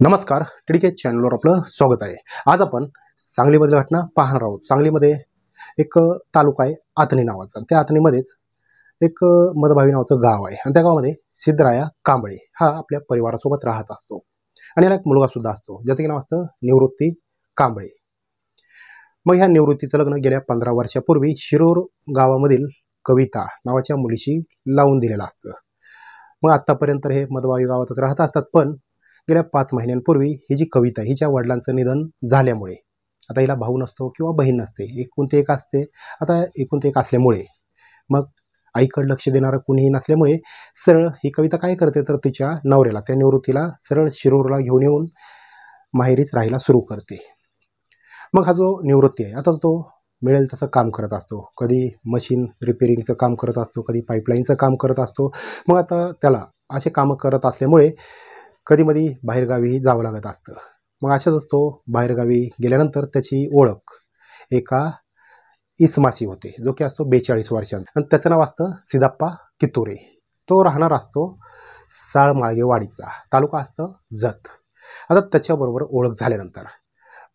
नमस्कार टीडीके चॅनलवर आपलं स्वागत आहे. आज आपण सांगलीमधील घटना पाहणार आहोत. सांगलीमध्ये एक तालुका आहे आतणी नावाचा. त्या आतणीमध्येच एक मदभावी नावाचं गाव आहे. आणि त्या गावामध्ये सिद्धराया कांबळे हा आपल्या परिवारासोबत राहत असतो. आणि याला एक मुलगा सुद्धा असतो ज्याचं की नाव असतं निवृत्ती कांबळे. मग ह्या निवृत्तीचं लग्न गेल्या पंधरा वर्षापूर्वी शिरोर गावामधील कविता नावाच्या मुलीशी लावून दिलेलं असतं. मग आत्तापर्यंत हे मदभावी गावातच राहत असतात पण गेल्या पाच महिन्यांपूर्वी ही जी कविता हिच्या वडिलांचं निधन झाल्यामुळे आता हिला भाऊ नसतो किंवा बहीण नसते एकूण ते एक असते आता एकूण ते एक असल्यामुळे मग आईकडे लक्ष देणारं कुणीही नसल्यामुळे सरळ ही कविता काय करते तर तिच्या नवऱ्याला त्या निवृत्तीला सरळ शिरोरला घेऊन येऊन माहेरीच राहायला सुरू करते. मग हा जो निवृत्ती आहे आता तो मिळेल तसं काम करत असतो. कधी मशीन रिपेरिंगचं काम करत असतो कधी पाईपलाईनचं काम करत असतो. मग आता त्याला असे कामं करत असल्यामुळे कधीमधी बाहेरगावीही जावं लागत असतं. मग अशातच तो बाहेरगावी गेल्यानंतर त्याची ओळख. एका इसमासी होते जो की असतो बेचाळीस वर्षांचा. आणि त्याचं नाव असतं सिदाप्पा कितोरे तो राहणार असतो साळमाळगेवाडीचा तालुका असतं जत. आता त्याच्याबरोबर ओळख झाल्यानंतर.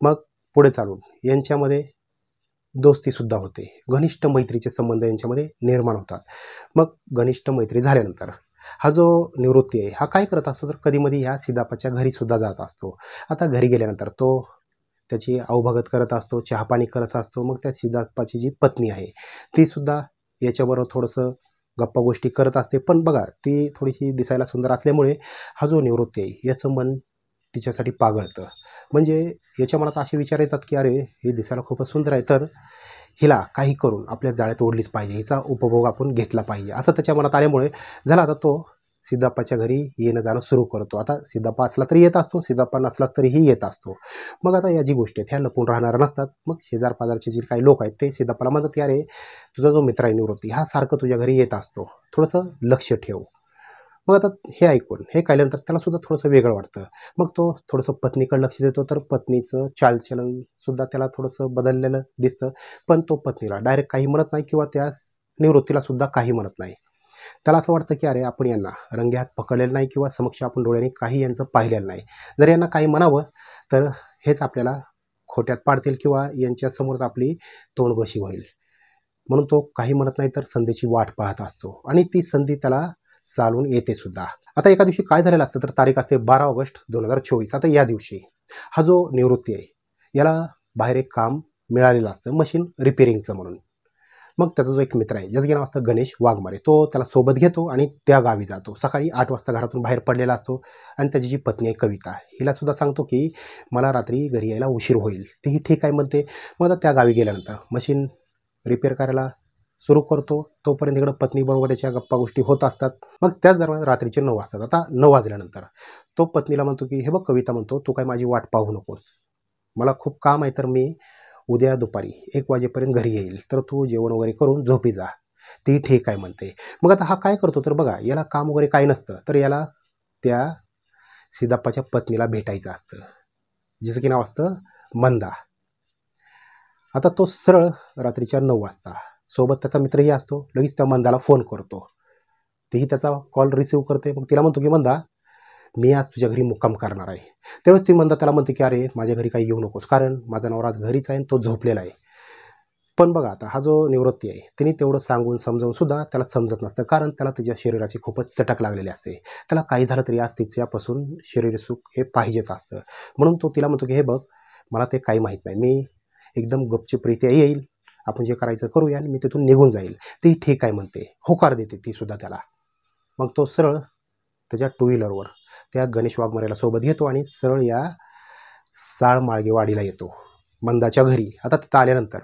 मग पुढे चालून यांच्यामध्ये दोस्तीसुद्धा होते. घनिष्ठ मैत्रीचे संबंध यांच्यामध्ये निर्माण होतात. मग घनिष्ठ मैत्री झाल्यानंतर हा जो निवृत्ती आहे हा काय करत असतो? तर कधीमधी ह्या सिदापाच्या घरीसुद्धा जात असतो. आता घरी गेल्यानंतर तो त्याची अवभगत करत असतो चहापाणी करत असतो. मग त्या सिदापाची जी पत्नी आहे तीसुद्धा याच्याबरोबर थोडंसं गप्पा गोष्टी करत असते. पण बघा ती थोडीशी दिसायला सुंदर असल्यामुळे हा जो निवृत्ती आहे याचं मन तिच्यासाठी पागळतं. म्हणजे याच्या मनात असे विचार येतात की अरे हे दिसायला खूपच सुंदर आहे. तर हिला काही करून आपल्या जाळ्यात ओढलीच पाहिजे. हिचा उपभोग आपण घेतला पाहिजे. असं त्याच्या मनात आल्यामुळे झाला आता तो सिद्धप्पाच्या घरी येणं जाणं सुरू करतो. आता सिद्धप्पा असला तरी येत असतो सिद्धप्पा नसला तरीही येत असतो. मग आता या जी गोष्टी आहेत ह्या लपून राहणाऱ्या नसतात. मग शेजार पाजारचे जे काही लोक आहेत ते सिद्धप्पाला म्हणतात की अरे तुझा जो मित्र आहे निवृत्ती हा सारखं तुझ्या घरी येत असतो. थोडंसं लक्ष ठेव. मग आता हे ऐकून हे काढल्यानंतर त्याला सुद्धा थोडंसं वेगळं वाटतं. मग तो थोडंसं पत्नीकडे लक्ष देतो तर पत्नीचं चालचलन त्याला थोडंसं बदललेलं दिसतं. पण तो पत्नीला डायरेक्ट काही म्हणत नाही किंवा त्या निवृत्तीला सुद्धा काही म्हणत नाही. त्याला असं वाटतं की अरे आपण यांना रंगे हात पकडलेलं नाही किंवा समक्ष आपण डोळ्यांनी काही यांचं पाहिलेलं नाही. जर यांना काही म्हणावं तर हेच आपल्याला खोट्यात पाडतील किंवा यांच्यासमोर आपली तोंडबशी होईल. म्हणून तो काही म्हणत नाही तर संधीची वाट पाहत असतो. आणि ती संधी त्याला चालून येते सुद्धा. आता एका दिवशी काय झालेलं असतं तर तारीख असते बारा ऑगस्ट दोन हजार चोवीस. आता या दिवशी हा जो निवृत्ती आहे याला बाहेर एक काम मिळालेलं असतं मशीन रिपेरिंगचं म्हणून. मग त्याचा जो एक मित्र आहे ज्याचं नाव असतं गणेश वाघमारे तो त्याला सोबत घेतो आणि त्या गावी जातो. सकाळी आठ वाजता घरातून बाहेर पडलेला असतो आणि त्याची जी पत्नी आहे कविता हिला सुद्धा सांगतो की मला रात्री घरी यायला उशीर होईल. तीही ठीक आहे म्हणते. मग आता त्या गावी गेल्यानंतर मशीन रिपेअर करायला सुरू करतो. तोपर्यंत इकडं पत्नीबरोबर याच्या गप्पा गोष्टी होत असतात. मग त्याच दरम्यान रात्रीचे नऊ वाजतात. आता नऊ वाजल्यानंतर तो पत्नीला म्हणतो की हे बघ कविता म्हणतो तू काय माझी वाट पाहू नकोस. मला खूप काम आहे तर मी उद्या दुपारी एक वाजेपर्यंत घरी येईल. तर तू जेवण वगैरे करून झोपी जा. ती ठीक आहे म्हणते. मग आता हा काय करतो तर बघा याला काम वगैरे काय नसतं तर याला त्या सिदाप्पाच्या पत्नीला भेटायचं असतं. जिचं की नाव असतं मंदा. आता तो सरळ रात्रीच्या नऊ वाजता सोबत त्याचा मित्रही असतो लगेच त्या मंदाला फोन करतो. तीही त्याचा कॉल रिसीव करते. मग तिला म्हणतो की मंदा मी आज तुझ्या घरी मुक्काम करणार आहे. त्यावेळेस ती मंदा त्याला म्हणते की अरे माझ्या घरी काही येऊ नकोस. कारण माझा नवरा आज घरीच आहे आणि तो झोपलेला आहे. पण बघा आता हा जो निवृत्ती आहे तिने तेवढं सांगून समजावून सुद्धा त्याला समजत नसतं. कारण त्याला त्याच्या शरीराची खूपच चटक लागलेली असते. त्याला काही झालं तरी आज तिच्यापासून शरीर सुख हे पाहिजेच असतं. म्हणून तो तिला म्हणतो की हे बघ मला ते काही माहीत नाही. मी एकदम गपचूपरित्या येईल. आपण जे करायचं करूया आणि मी तिथून निघून जाईल. ती ठीक आहे म्हणते. होकार देते ती सुद्धा त्याला. मग तो सरळ त्याच्या टू व्हीलरवर त्या गणेश वाघमारेला सोबत घेतो आणि सरळ या साळ माळगेवाडीला येतो. मंदाच्या घरी. आता तिथं आल्यानंतर.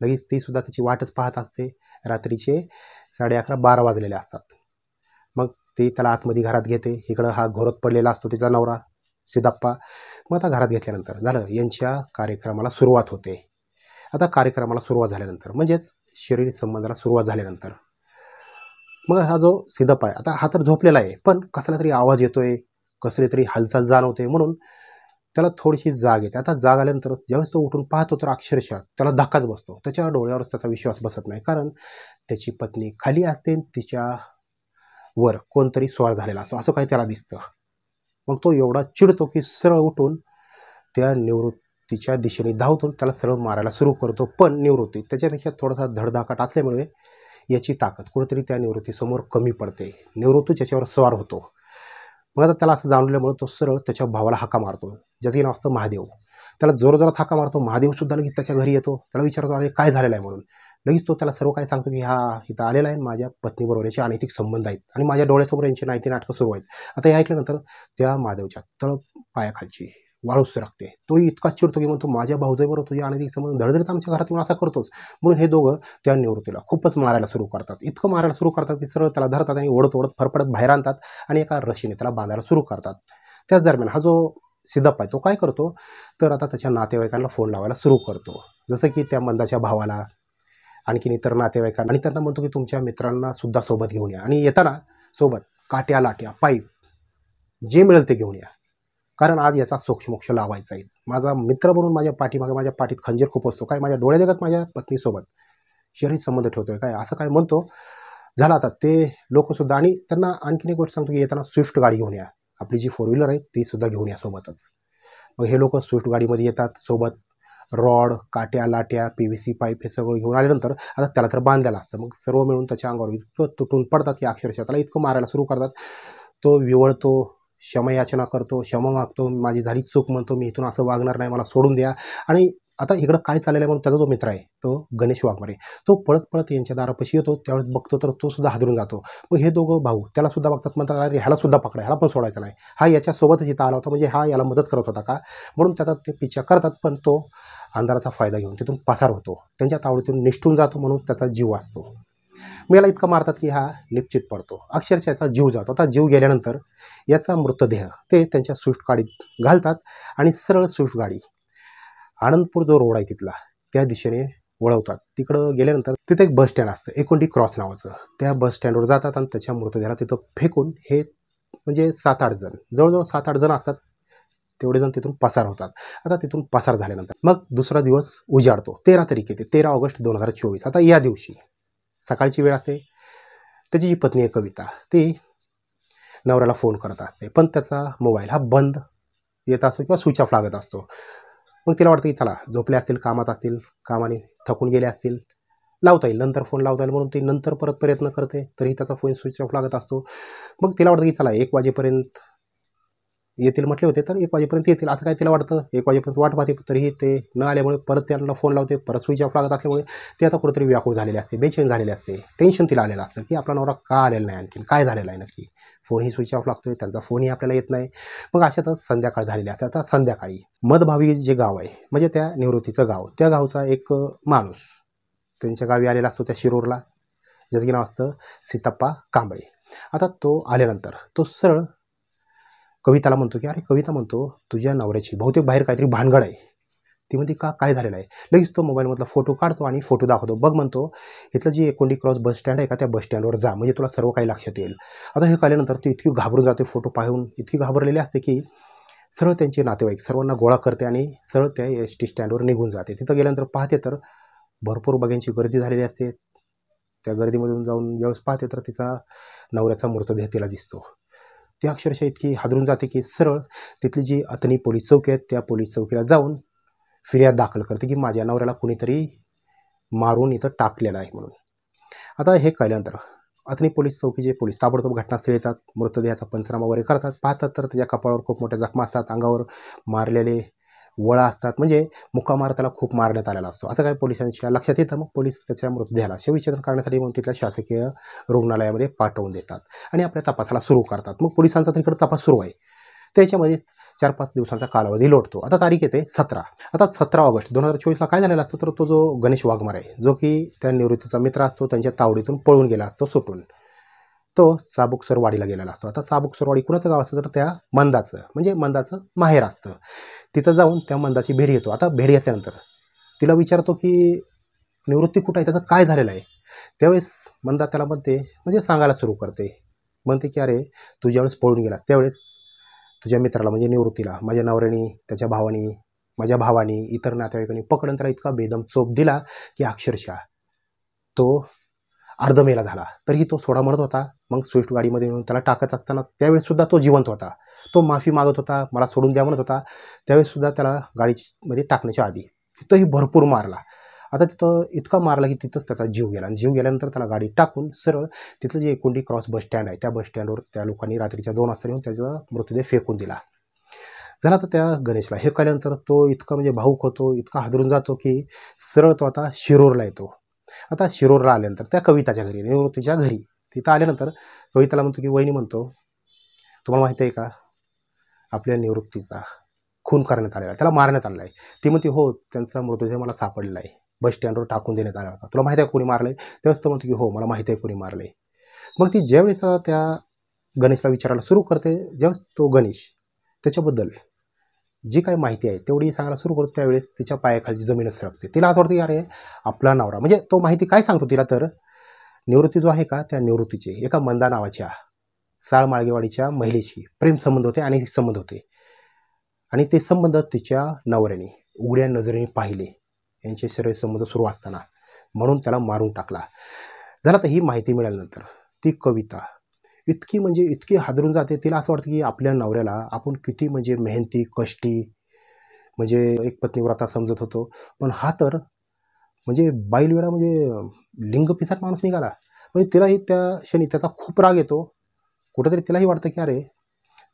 लगेच ती सुद्धा त्याची वाटच पाहत असते. रात्रीचे साडे अकरा बारा वाजलेले असतात. मग ती त्याला आतमध्ये घरात घेते. इकडं हा घोरत पडलेला असतो तिचा नवरा सिदाप्पा मग आता घरात घेतल्यानंतर झालं. यांच्या कार्यक्रमाला सुरुवात होते. आता कार्यक्रमाला सुरुवात झाल्यानंतर म्हणजेच शरीर संबंधाला सुरुवात झाल्यानंतर. मग हा जो सिदप आहे आता हा तर झोपलेला आहे पण कसला तरी आवाज येतोय कसली तरी हालचाल जाणवते म्हणून त्याला थोडीशी जाग येते. आता जाग आल्यानंतर ज्यावेळेस तो उठून पाहतो तर अक्षरशः त्याला धक्काच बसतो. त्याच्या डोळ्यावरच त्याचा विश्वास बसत नाही कारण त्याची पत्नी खाली असते आणि तिच्या वर कोणतरी स्वार झालेला असतो असं काही त्याला दिसतं. मग तो एवढा चिडतो की सरळ उठून त्या निवृत्त तिच्या दिशेने धावतो त्याला सरळ मारायला सुरू करतो पण निवृत्ती. त्याच्यापेक्षा थोडासा धडधाकट असल्यामुळे याची ताकद कुठेतरी त्या निवृत्तीसमोर कमी पडते. निवृत्ती त्याच्यावर स्वार होतो. मग आता त्याला असं जाणवल्यामुळे तो सरळ त्याच्या भावाला हाका मारतो. ज्याचं नाव असतं महादेव. त्याला जोरजोरात हाका मारतो. महादेवसुद्धा लगेच त्याच्या घरी येतो. त्याला विचारतो अरे काय झालेलं आहे? म्हणून. लगेच तो त्याला सर्व काय सांगतो की हा इथं आलेला आहे. माझ्या पत्नीबरोबर याचे अनैतिक संबंध आहेत आणि माझ्या डोळ्यासमोर यांची नाहीती नाटकं सुरू आहेत. आता हे ऐकल्यानंतर त्या महादेवच्या तळ पायाखालची वाळूस लागते तो इतका चिडतो की म्हणतो माझ्या भाऊजाईबरोबर तुझ्या अनैतिक संबंध धडधडत आमच्या घरात येऊन असा करतोच. म्हणून हे दोघं त्या निवृत्तीला खूपच मारायला सुरू करतात. इतकं मारायला सुरू करतात की सरळ त्याला धरतात आणि ओढत ओढत फरफडत बाहेर आणतात आणि एका रशीने त्याला बांधायला सुरू करतात. त्याच दरम्यान हा जो सिद्धप्पा आहे तो काय करतो? तर आता त्याच्या नातेवाईकांना फोन लावायला सुरू करतो. जसं की त्या मंदाच्या भावाला आणखीन इतर नातेवाईकांना आणि त्यांना म्हणतो की तुमच्या मित्रांना सुद्धा सोबत घेऊन या. आणि येताना सोबत काट्या लाट्या पाईप जे मिळेल ते घेऊन या. कारण आज याचा सोक्षमोक्ष लावायचा आहे. माझा मित्र म्हणून माझ्या पाठीमागे माझ्या पाठीत खंजीर खूप असतो. काय? माझ्या डोळ्यादेखत माझ्या पत्नीसोबत. शरीर संबंध ठेवतोय. काय? असं काय म्हणतो? झाला आता. ते लोकसुद्धा आणि त्यांना आणखीन एक गोष्ट सांगतो की येताना स्विफ्ट गाडी घेऊन या. आपली जी फोर व्हीलर आहे ती सुद्धा घेऊन या सोबतच. मग हे लोक स्विफ्ट गाडीमध्ये येतात सोबत. रॉड काट्या लाट्या पी व्ही सी पाईप हे सगळं घेऊन आल्यानंतर आता त्याला तर बांधायला असतं. मग सर्व मिळून त्याच्या अंगावर इतकं तुटून पडतात की अक्षरशः त्याला इतकं मारायला सुरू करतात. तो विवळतो क्षमयाचना करतो क्षमा मागतो माझी झाली चूक म्हणतो मी इथून असं वागणार नाही मला सोडून द्या. आणि आता इकडं काय चाललेलं आहे म्हणून त्याचा जो मित्र आहे तो गणेश वाघमारे तो पळत पळत यांच्या दारापाशी येतो त्यावेळेस बघतो तर तो सुद्धा हादरून जातो. मग हे दोघं भाऊ त्याला सुद्धा बघतात म्हणतात अरे ह्याला सुद्धा पकडा ह्याला पण सोडायचं नाही. हा याच्यासोबतच इथं आला होता म्हणजे हा याला मदत करत होता का? म्हणून त्याचा ते पिच्छा करतात पण तो अंधाराचा फायदा घेऊन तिथून पसार होतो. त्यांच्या तावडीतून निष्ठून जातो म्हणून त्याचा जीव वाचतो. मेला इतका इतकं मारतात की हा निश्चित पडतो. अक्षरशः याचा जीव जातो. आता जीव गेल्यानंतर याचा मृतदेह ते त्यांच्या स्विफ्ट गाडीत घालतात आणि सरळ स्विफ्ट गाडी आनंदपूर जो रोड आहे तिथला त्या दिशेने वळवतात. तिकडं गेल्यानंतर तिथे एक बस स्टँड असतं एकोंडी क्रॉस नावाचं. त्या बस स्टँडवर जातात आणि त्याच्या मृतदेहाला तिथं फेकून हे म्हणजे सात आठ जण जवळजवळ सात आठ जण असतात तेवढे जण तिथून पसार होतात. आता तिथून पसार झाल्यानंतर मग दुसरा दिवस उजाडतो. तेरा तारीख येते तेरा ऑगस्ट दोन हजार चोवीस. आता या दिवशी सकाळची वेळ असते. त्याची जी पत्नी आहे कविता ती नवऱ्याला फोन करत असते. पण त्याचा मोबाईल हा बंद येत असतो किंवा स्विच ऑफ लागत असतो. मग तिला वाटतं की चला झोपले असतील कामात असतील कामाने थकून गेले असतील लावता येईल. नंतर फोन लावता येईल म्हणून ती नंतर परत प्रयत्न करते तरी त्याचा फोन स्विच ऑफ लागत असतो. मग तिला वाटतं की चला एक वाजेपर्यंत येतील म्हटले होते तर एक वाजेपर्यंत येतील असं काय तिला वाटतं? एक वाजेपर्यंत वाट पाहते तरीही ते न आल्यामुळे परत त्यांना फोन लावते परत स्विच ऑफ लागत असल्यामुळे ते आता कुठेतरी व्याकुळ झालेले असते बेचैन झालेले असते. टेन्शन तिला आलेलं असतं की आपला नवरा का आलेला नाही आणखी काय झालेलं आहे नक्की? फोनही स्विच ऑफ लागतोय त्यांचा फोनही आपल्याला येत नाही. मग अशातच संध्याकाळ झालेली असते. आता संध्याकाळी मधभावी जे गाव आहे म्हणजे त्या निवृत्तीचं गाव त्या गावचा एक माणूस त्यांच्या गावी आलेला असतो त्या शिरूरला. ज्याचं की नाव असतं सीतप्पा कांबळे. आता तो आल्यानंतर तो सरळ कविताला म्हणतो की अरे कविता म्हणतो तुझ्या नवऱ्याची बहुतेक बाहेर काहीतरी भानगड आहे. ती म्हणते का काय झालेलं आहे? लगेच तो मोबाईलमधला फोटो काढतो आणि फोटो दाखवतो. बघ म्हणतो इथलं जी एकोंडी क्रॉस बस स्टँड आहे का त्या बस स्टँडवर जा. म्हणजे तुला सर्व काही लक्षात येईल. आता हे कळल्यानंतर ती इतकी घाबरून जाते फोटो पाहून. इतकी घाबरलेली असते की सरळ त्यांचे नातेवाईक सर्वांना गोळा करते आणि सरळ त्या एस टी स्टँडवर निघून जाते. तिथं गेल्यानंतर पाहते तर भरपूर बघ्यांची गर्दी झालेली असते. त्या गर्दीमधून जाऊन ज्यावेळेस पाहते तर तिचा नवऱ्याचा मृतदेह तिला दिसतो. ती अक्षरशः इतकी हादरून जाते की सरळ तिथली जी अतनी पोलीस चौकी आहेत त्या पोलीस चौकीला जाऊन फिर्याद दाखल करते की माझ्या नवऱ्याला कुणीतरी मारून इथं टाकलेलं आहे म्हणून. आता हे कळल्यानंतर अतनी पोलीस चौकीचे पोलीस ताबडतोब घटनास्थळी येतात मृतदेहाचा पंचनामा वगैरे करतात पाहतात तर त्याच्या कपाळावर खूप मोठ्या जखमा असतात अंगावर मारलेले वळा असतात. म्हणजे मुक्कामार त्याला खूप मारण्यात आलेला असतो. असं काय पोलिसांच्या लक्षात येतं. मग पोलीस त्याच्या मृतदेहाला शवविच्छेदन करण्यासाठी म्हणून तिथल्या शासकीय रुग्णालयामध्ये पाठवून देतात आणि आपल्या तपासाला सुरू करतात. मग पोलिसांचा तिकडे तपास सुरू आहे. त्याच्यामध्ये चार पाच दिवसांचा कालावधी लोटतो. आता तारीख येते सतरा. आता सतरा ऑगस्ट दोन हजार चोवीसला काय झालेला असतं? तर तो जो गणेश वाघमार आहे जो की त्या निवृत्तीचा मित्र असतो त्यांच्या तावडीतून पळून गेला असतो सुटून. तो चाबुकसरवाडीला गेलेला असतो. आता चाबुकसरवाडी कुणाचं गाव असतं? तर त्या मंदाचं म्हणजे मंदाचं माहेर असतं. तिथं जाऊन त्या मंदाची भेट घेतो. आता भेट घेतल्यानंतर तिला विचारतो की निवृत्ती कुठं आहे? त्याचं काय झालेलं आहे? त्यावेळेस मंदा त्याला म्हणते म्हणजे सांगायला सुरू करते. म्हणते की अरे तू ज्यावेळेस पळून गेला त्यावेळेस तुझ्या मित्राला म्हणजे निवृत्तीला माझ्या नवऱ्यानी त्याच्या भावानी माझ्या भावानी इतर नातेवाईकांनी पकडून त्याला इतका बेदम चोप दिला की अक्षरशः तो अर्धमेला झाला. तरीही तो सोडा म्हणत होता. मग स्विफ्ट गाडीमध्ये येऊन त्याला टाकत असताना त्यावेळेससुद्धा तो जिवंत होता. तो माफी मागत होता मला सोडून द्या म्हणत होता. त्यावेळेससुद्धा त्याला गाडीमध्ये टाकण्याच्या आधी तिथंही भरपूर मारला. आता तिथं इतका मारला की तिथंच त्याचा जीव गेला. आणि जीव गेल्यानंतर त्याला गाडी टाकून सरळ तिथलं जे एकुंडी क्रॉस बस स्टँड आहे त्या बस स्टँडवर त्या लोकांनी रात्रीच्या दोन वाजता येऊन त्याचा मृतदेह फेकून दिला. झाला तर त्या गणेशला. हे केल्यानंतर तो इतका म्हणजे भाऊक होतो इतका हादरून जातो की सरळ तो आता शिरोरला येतो. आता शिरोरला आल्यानंतर त्या कविताच्या घरी निवृत्तीच्या घरी. तिथं आल्यानंतर कविताला म्हणतो की वहिनी म्हणतो तुम्हाला माहिती आहे का? आपल्या निवृत्तीचा खून करण्यात आलेला आहे. त्याला मारण्यात आलेला आहे. ती म्हणते हो त्यांचा मृतदेह मला सापडला आहे. बस स्टँडवर टाकून देण्यात आला होता. तुला माहिती आहे कोणी मारलं आहे त्यावेळेस तो म्हणतो की हो मला माहिती आहे कोणी मारलं आहे मग ती ज्यावेळेस त्या गणेशला विचारायला सुरू करते ज्यावेळेस तो गणेश त्याच्याबद्दल जी काही माहिती आहे तेवढी सांगायला सुरू करतो त्यावेळेस तिच्या पायाखालची जमीनच सरकते. तिला असं वाटतं की अरे आपला नवरा. म्हणजे तो माहिती काय सांगतो तिला तर? निवृत्ती जो आहे का त्या निवृत्तीचे एका मंदा नावाच्या साळ माळगेवाडीच्या महिलेशी प्रेमसंबंध होते आणि संबंध होते. आणि ते संबंध तिच्या नवऱ्याने उघड्या नजरेने पाहिले. यांचे शरीर संबंध सुरू असताना म्हणून त्याला मारून टाकला. झाला तर ही माहिती मिळाल्यानंतर ती कविता इतकी म्हणजे इतकी हादरून जाते तिला असं वाटतं की आपल्या नवऱ्याला आपण किती म्हणजे मेहनती कष्टी म्हणजे एक पत्नीव्रता समजत होतो. पण हा तर म्हणजे बाईलवेळा म्हणजे लिंगपिसात माणूस निघाला. म्हणजे तिलाही त्या क्षणी त्याचा खूप राग येतो. कुठंतरी तिलाही वाटतं की अरे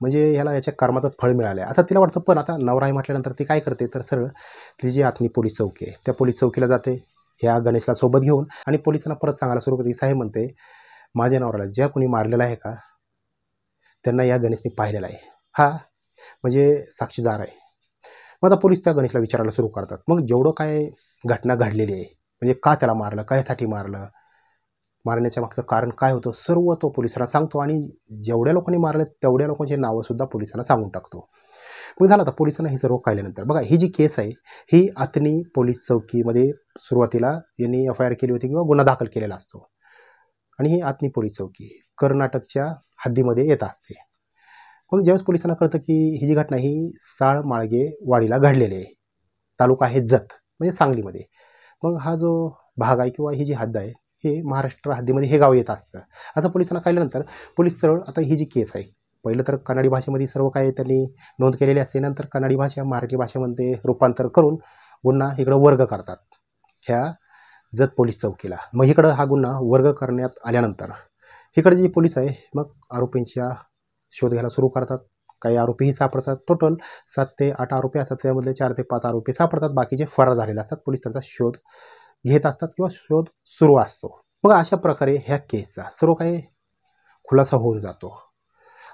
म्हणजे ह्याला याच्या कर्माचं फळ मिळालं आहे असं तिला वाटतं. पण आता नवरा आहे म्हटल्यानंतर ती काय करते? तर सरळ ती जी आतनी पोलीस चौकी आहे त्या पोलीस चौकीला जाते. ह्या गणेशला सोबत घेऊन आणि पोलिसांना परत सांगायला सुरू करते. साहेब म्हणते माझ्या नवऱ्याला ज्या कोणी मारलेला आहे का त्यांना या गणेशने पाहिलेला आहे. हा म्हणजे साक्षीदार आहे. मग आता पोलीस त्या गणेशला विचारायला सुरू करतात. मग जेवढं काय घटना घडलेली आहे म्हणजे का त्याला मारलं कायसाठी मारलं मारण्याच्या मागचं कारण काय होतं सर्व तो पोलिसांना सांगतो आणि जेवढ्या लोकांनी मारलं तेवढ्या लोकांची नावंसुद्धा पोलिसांना सांगून टाकतो. मग झालं आता पोलिसांना हे सर्व कळल्यानंतर. बघा ही जी केस आहे ही आतनी पोलीस चौकीमध्ये सुरुवातीला यांनी एफ आय आर केली होती किंवा गुन्हा दाखल केलेला असतो. आणि ही आतनी पोलीस चौकी कर्नाटकच्या हद्दीमध्ये येत असते. मग ज्यावेळेस पोलिसांना कळतं की ही जी घटना ही साळ माळगे वाडीला घडलेली आहे. तालुका आहे जत म्हणजे सांगलीमध्ये. मग हा जो भाग आहे किंवा ही जी हद्द आहे हे महाराष्ट्र हद्दीमध्ये हे गाव येत असतं. असं पोलिसांना कळल्यानंतर पोलीस सरळ आता ही जी केस आहे पहिलं तर कन्नडी भाषेमध्ये सर्व काही त्यांनी नोंद केलेली असते नंतर कन्नडी भाषा मराठी भाषेमध्ये रूपांतर करून गुन्हा इकडं वर्ग करतात ह्या जत पोलीस चौकीला. मग इकडं हा गुन्हा वर्ग करण्यात आल्यानंतर. इकडे जे पोलीस आहे मग आरोपींच्या शोध घ्यायला सुरू करतात. काही आरोपीही सापडतात. टोटल सात ते आठ आरोपी असतात. त्यामधले चार ते पाच आरोपी सापडतात. बाकीचे फरार झालेले असतात पोलीस त्यांचा शोध घेत असतात किंवा शोध सुरू असतो. मग अशा प्रकारे ह्या केसचा सर्व काही खुलासा होऊन जातो.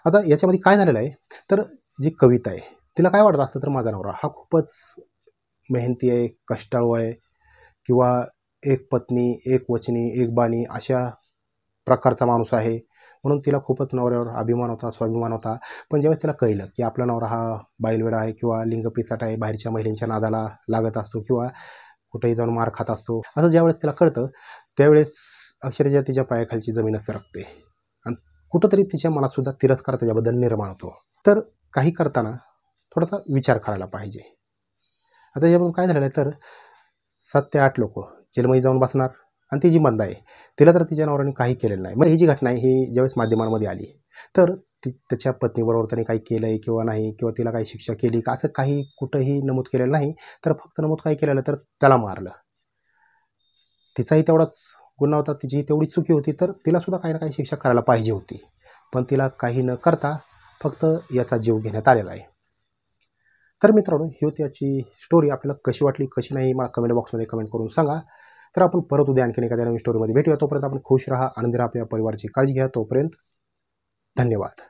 आता याच्यामध्ये काय झालेलं आहे? तर जी कविता आहे तिला काय वाटत असतं तर माझा नवरा हा खूपच मेहनती आहे कष्टाळू आहे किंवा एक पत्नी एक वचनी एक बाणी अशा प्रकारचा माणूस आहे. म्हणून तिला खूपच नवऱ्यावर अभिमान होता स्वाभिमान होता. पण ज्यावेळेस तिला कळलं की आपला नवरा हा बैलवेडा आहे किंवा लिंगपिसाट आहे बाहेरच्या महिलांच्या नादाला लागत असतो किंवा कुठेही जाऊन मार खात असतो असं ज्यावेळेस तिला कळतं त्यावेळेस अक्षरशः तिच्या पायाखालची जमीनच सरकते. आणि कुठंतरी तिच्या मनातसुद्धा तिरस्कार त्याच्याबद्दल निर्माण होतो. तर काही करताना थोडासा विचार करायला पाहिजे. आता याच्यामधून काय झालेलं आहे तर सात ते आठ लोक जेलमध्ये जाऊन बसणार आणि ती जी मंदा आहे तिला तर तिच्या नवऱ्याने काही केलेलं नाही. मग ही जी घटना आहे ही ज्यावेळेस माध्यमांमध्ये आली तर ती त्याच्या पत्नीबरोबर त्याने काही केलं आहे किंवा नाही किंवा तिला काही शिक्षा केली का असं काही कुठंही नमूद केलेलं नाही तर फक्त नमूद काय केलेलं तर त्याला मारलं. तिचाही तेवढाच गुन्हा होता तिची तेवढी चुकी होती तर तिलासुद्धा काही ना काही शिक्षा करायला पाहिजे होती. पण तिला काही न करता फक्त याचा जीव घेण्यात आलेला आहे. तर मित्रांनो ही होती याची स्टोरी आपल्याला कशी वाटली कशी नाही मला कमेंट बॉक्समध्ये कमेंट करून सांगा. तर आपण परत उद्या आणखीन एखाद्या नवीन स्टोरीमध्ये भेटूया. तोपर्यंत आपण खुश राहा आनंदी राहा आपल्या परिवाराची काळजी घ्या. तोपर्यंत धन्यवाद.